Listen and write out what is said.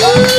Woo!